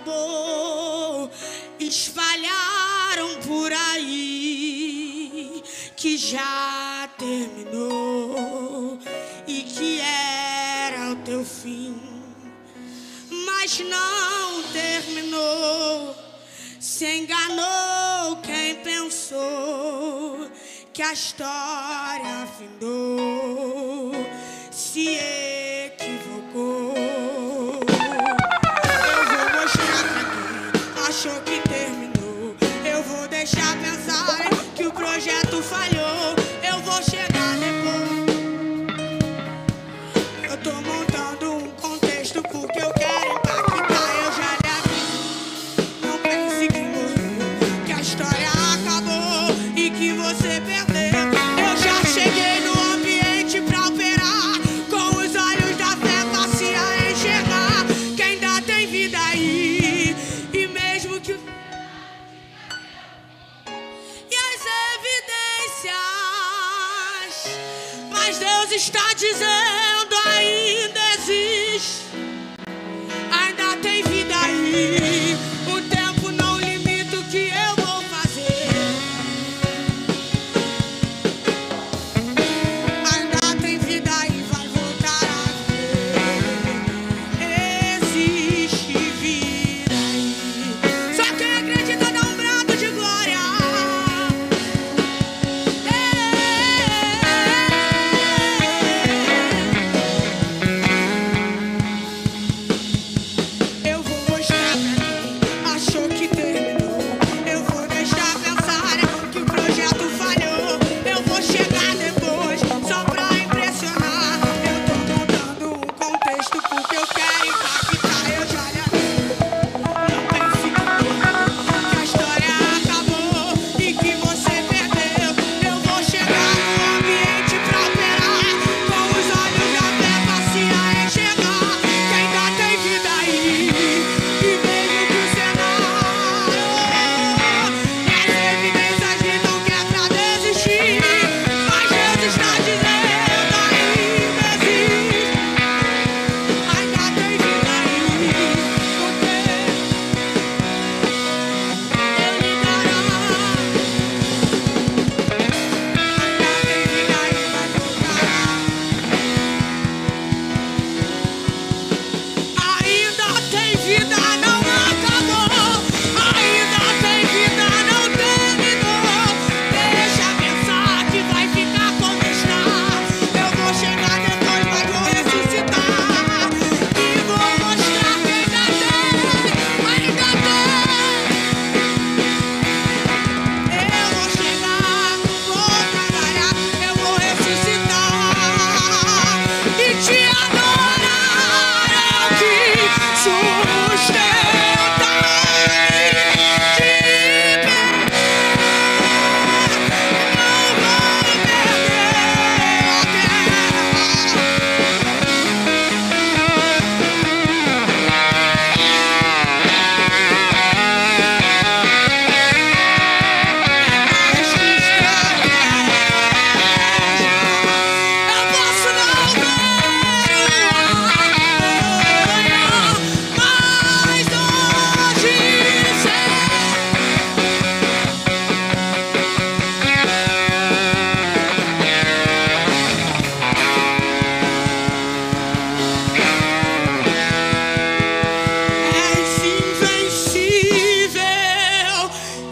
acabou. Espalharam por aí que já terminou e que era o teu fim, mas não terminou. Se enganou quem pensou que a história findou. Se Eu já cheguei no ambiente pra operar, com os olhos da fé passei a enxergar Quem ainda tem vida aí. E mesmo que. E as evidências, mas Deus está dizendo.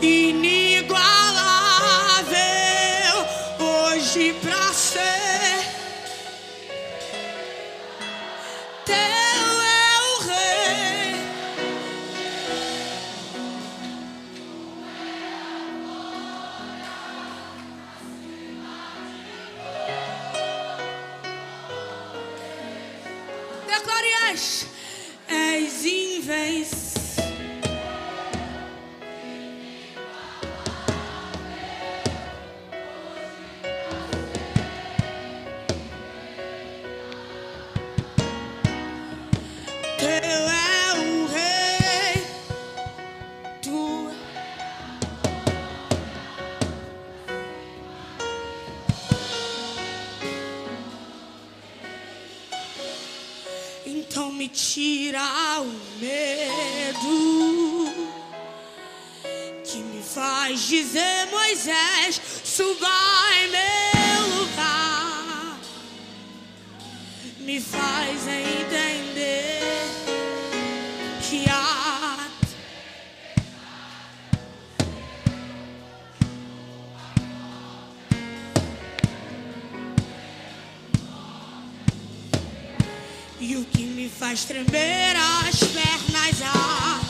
inigualável hoje pra ser teu é o rei. Declare és, invencível. É então me tira o medo que me faz dizer, Moisés, suba em meu lugar. Me faz entender. E o que me faz tremer as pernas, ah,